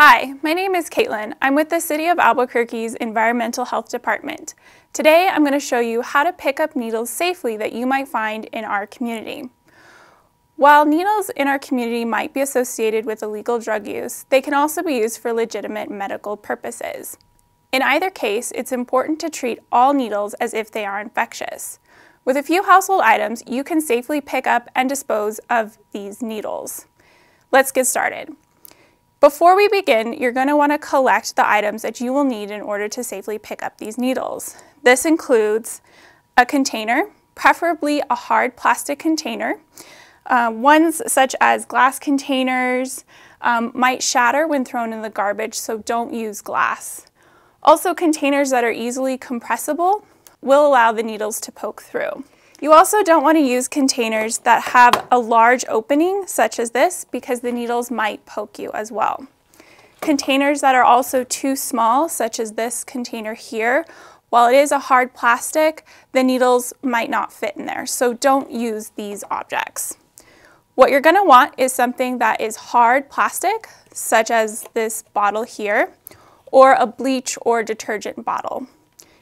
Hi, my name is Caitlin. I'm with the City of Albuquerque's Environmental Health Department. Today I'm going to show you how to pick up needles safely that you might find in our community. While needles in our community might be associated with illegal drug use, they can also be used for legitimate medical purposes. In either case, it's important to treat all needles as if they are infectious. With a few household items, you can safely pick up and dispose of these needles. Let's get started. Before we begin, you're going to want to collect the items that you will need in order to safely pick up these needles. This includes a container, preferably a hard plastic container. Uh, ones such as glass containers um, might shatter when thrown in the garbage, so don't use glass. Also, containers that are easily compressible will allow the needles to poke through. You also don't want to use containers that have a large opening, such as this, because the needles might poke you as well. Containers that are also too small, such as this container here, while it is a hard plastic, the needles might not fit in there, so don't use these objects. What you're going to want is something that is hard plastic, such as this bottle here, or a bleach or detergent bottle.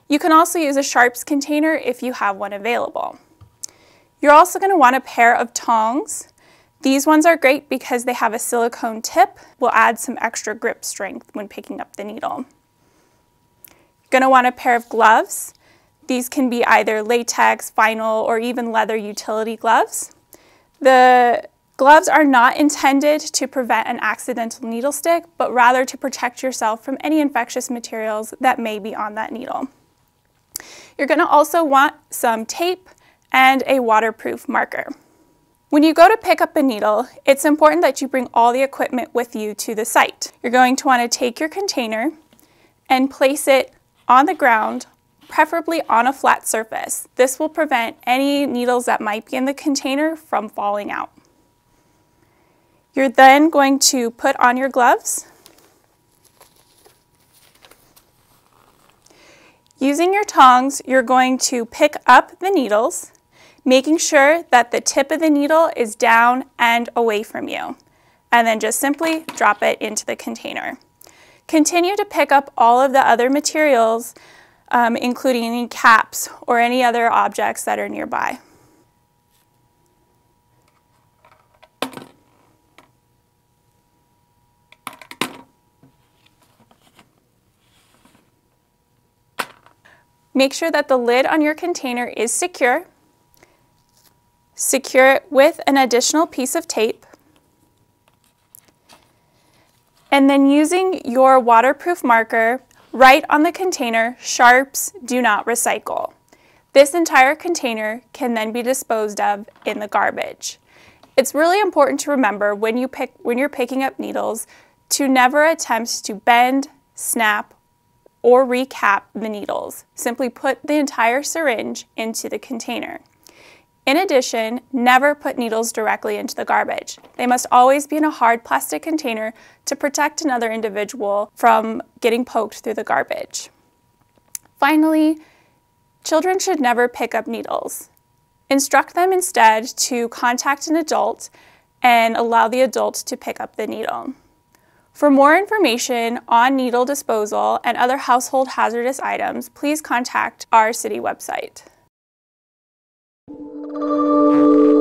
You can also use a sharps container if you have one available. You're also going to want a pair of tongs. These ones are great because they have a silicone tip, will add some extra grip strength when picking up the needle. You're going to want a pair of gloves. These can be either latex, vinyl, or even leather utility gloves. The gloves are not intended to prevent an accidental needle stick, but rather to protect yourself from any infectious materials that may be on that needle. You're going to also want some tape, and a waterproof marker. When you go to pick up a needle, it's important that you bring all the equipment with you to the site. You're going to want to take your container and place it on the ground, preferably on a flat surface. This will prevent any needles that might be in the container from falling out. You're then going to put on your gloves. Using your tongs, you're going to pick up the needles making sure that the tip of the needle is down and away from you. And then just simply drop it into the container. Continue to pick up all of the other materials, um, including any caps or any other objects that are nearby. Make sure that the lid on your container is secure Secure it with an additional piece of tape. And then using your waterproof marker, write on the container, sharps do not recycle. This entire container can then be disposed of in the garbage. It's really important to remember when, you pick, when you're picking up needles to never attempt to bend, snap, or recap the needles. Simply put the entire syringe into the container. In addition, never put needles directly into the garbage. They must always be in a hard plastic container to protect another individual from getting poked through the garbage. Finally, children should never pick up needles. Instruct them instead to contact an adult and allow the adult to pick up the needle. For more information on needle disposal and other household hazardous items, please contact our city website. Música